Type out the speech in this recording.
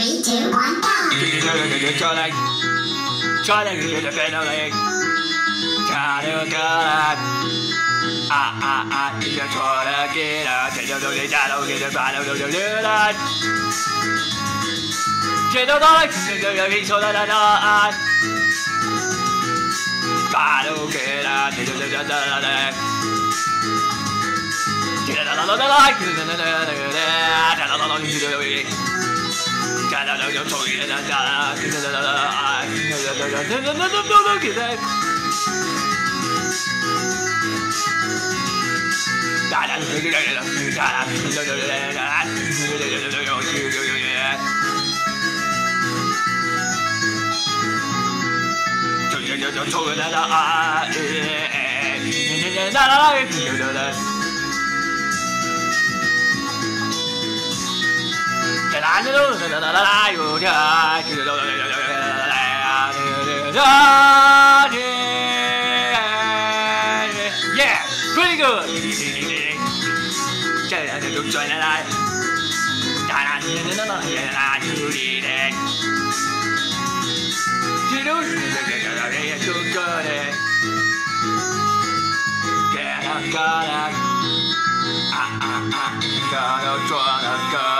Three, two, one, go! Try to, try to get a bit. Try to get. Ah, ah, ah, you try to get a... Tell you don't get that, don't get a bottle, don't do that. Get a bottle, don't get a piece of that, Bottle, get a... Tell you don't get that, Get a... 有有做嘢啊！其實。Thank you. Yeah, pretty good. Gotta, gotta.